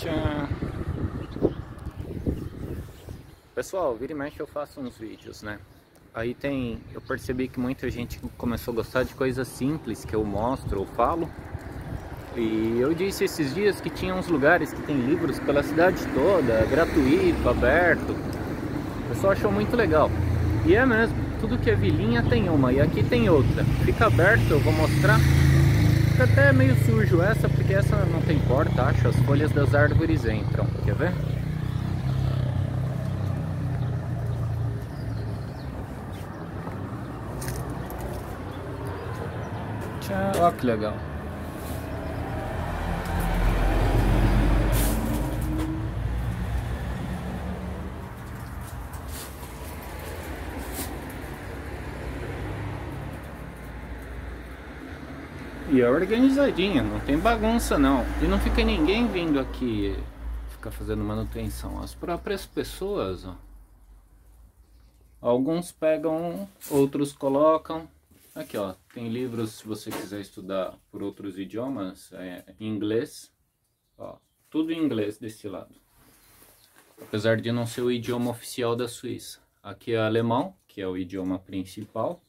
Tchan. Pessoal, vira e mexe eu faço uns vídeos, né? Aí tem, eu percebi que muita gente começou a gostar de coisas simples que eu mostro ou falo. E eu disse esses dias que tinha uns lugares que tem livros pela cidade toda, gratuito, aberto. O pessoal achou muito legal. E é mesmo, tudo que é vilinha tem uma e aqui tem outra. Fica aberto, eu vou mostrar. Fica até meio sujo essa, porque essa não tem porta, acho. As folhas das árvores entram. Quer ver? Olha que legal. E é organizadinha, não tem bagunça não. E não fica ninguém vindo aqui ficar fazendo manutenção. As próprias pessoas, ó. Alguns pegam, outros colocam. Aqui, ó, tem livros se você quiser estudar por outros idiomas, é, inglês, ó, tudo em inglês desse lado. Apesar de não ser o idioma oficial da Suíça. Aqui é alemão, que é o idioma principal.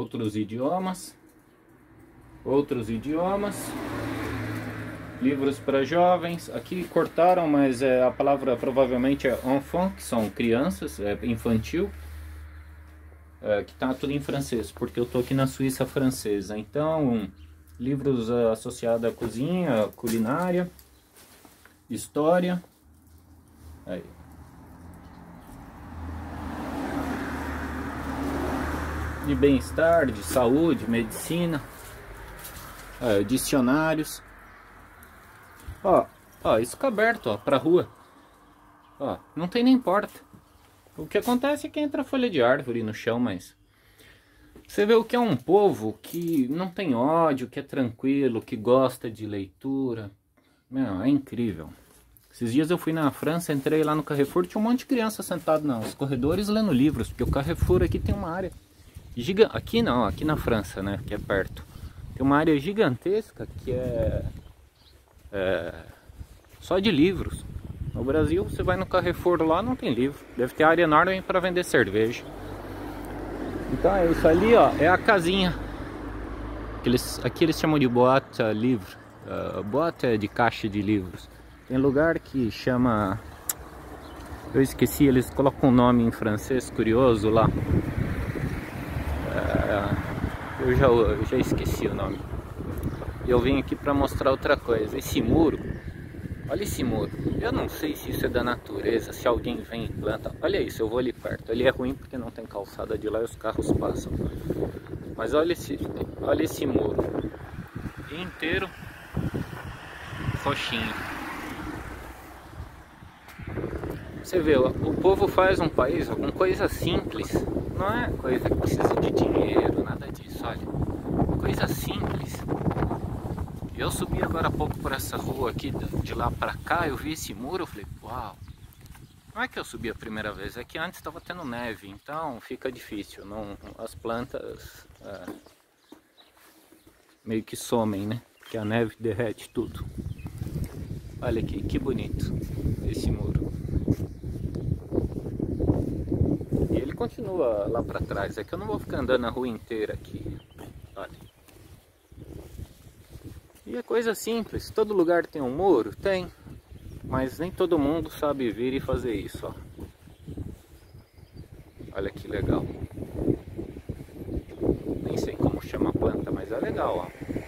Outros idiomas, outros idiomas, livros para jovens. Aqui cortaram, mas é, a palavra provavelmente é enfant, que são crianças, é infantil é, que está tudo em francês, porque eu estou aqui na Suíça francesa. Então, livros uh, associados à cozinha, culinária, história. Aí. De bem-estar, de saúde, medicina, uh, dicionários. Ó, ó, isso fica aberto, ó, pra rua. Ó, não tem nem porta. O que acontece é que entra folha de árvore no chão, mas... Você vê o que é um povo que não tem ódio, que é tranquilo, que gosta de leitura. Meu, é incrível. Esses dias eu fui na França, entrei lá no Carrefour, tinha um monte de criança sentado nos corredores lendo livros, porque o Carrefour aqui tem uma área Aqui não, aqui na França, né, que é perto. Tem uma área gigantesca que é, é só de livros. No Brasil, você vai no Carrefour lá, não tem livro. Deve ter área enorme para vender cerveja. Então é isso ali, ó, é a casinha. Eles, aqui eles chamam de boate livre. Uh, boate é de caixa de livros. Tem lugar que chama... Eu esqueci, eles colocam um nome em francês curioso lá. Uh, eu, já, eu já esqueci o nome. Eu vim aqui para mostrar outra coisa. Esse muro Olha esse muro. Eu não sei se isso é da natureza, se alguém vem e planta. Olha isso, eu vou ali perto. Ali é ruim porque não tem calçada de lá e os carros passam. Mas olha esse, olha esse muro. Inteiro roxinho. Você vê, o povo faz um país com coisa simples. Não é coisa que precisa de dinheiro, nada disso, olha. Coisa simples. Eu subi agora há pouco por essa rua aqui, de lá pra cá, eu vi esse muro, eu falei, uau. Não é que eu subi a primeira vez, é que antes estava tendo neve, então fica difícil, não, as plantas é, meio que somem, né? Porque a neve derrete tudo. Olha aqui, que bonito esse muro. Continua lá para trás, é que eu não vou ficar andando a rua inteira aqui. Olha. E é coisa simples, todo lugar tem um muro? Tem. Mas nem todo mundo sabe vir e fazer isso, ó. Olha que legal. Nem sei como chama a planta, mas é legal, ó.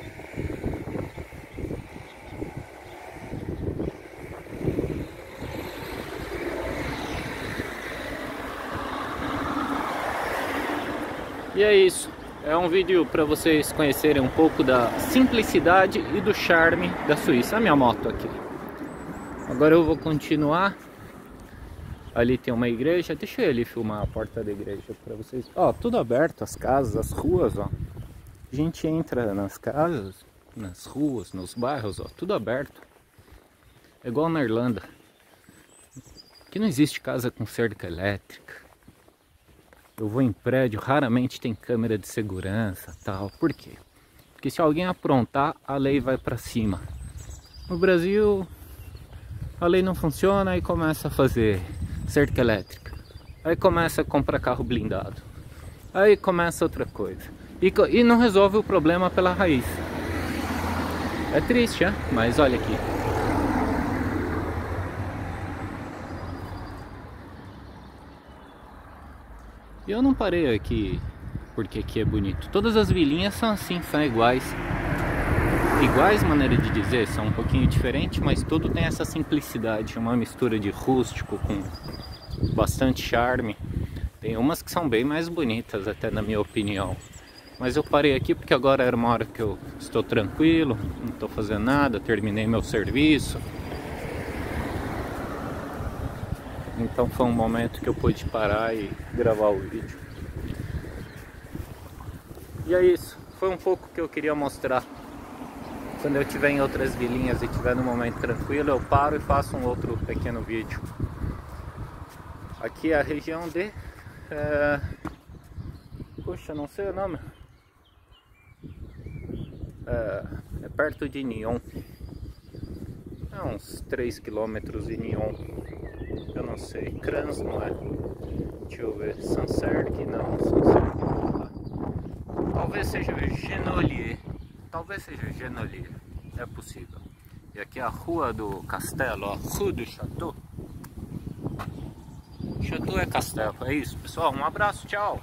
E é isso. É um vídeo para vocês conhecerem um pouco da simplicidade e do charme da Suíça. A minha moto aqui. Agora eu vou continuar. Ali tem uma igreja. Deixa eu ali filmar a porta da igreja para vocês. Ó, tudo aberto, as casas, as ruas, ó. A gente entra nas casas, nas ruas, nos bairros, ó, tudo aberto. É igual na Irlanda. Aqui não existe casa com cerca elétrica eu vou em prédio, raramente tem câmera de segurança tal. Por quê? Porque se alguém aprontar, a lei vai para cima. No Brasil, a lei não funciona e começa a fazer cerca elétrica. Aí começa a comprar carro blindado. Aí começa outra coisa. E, e não resolve o problema pela raiz. É triste, é? Mas olha aqui. Eu não parei aqui porque aqui é bonito. Todas as vilinhas são assim, são iguais. Iguais, maneira de dizer, são um pouquinho diferentes, mas tudo tem essa simplicidade, uma mistura de rústico com bastante charme. Tem umas que são bem mais bonitas, até na minha opinião. Mas eu parei aqui porque agora era uma hora que eu estou tranquilo, não estou fazendo nada, terminei meu serviço. Então foi um momento que eu pude parar e gravar o vídeo. E é isso, foi um pouco que eu queria mostrar. Quando eu estiver em outras vilinhas e estiver no momento tranquilo, eu paro e faço um outro pequeno vídeo. Aqui é a região de... É... Puxa, não sei o nome. É, é perto de Nyon. É uns 3 quilômetros de Nyon. Não sei. Crans não é. Deixa eu ver. Sancerque não. Sancerque não é. Talvez seja Genolier. Talvez seja Genolier. É possível. E aqui é a rua do castelo. Rua do Chateau. Chateau é castelo. É isso, pessoal. Um abraço, tchau.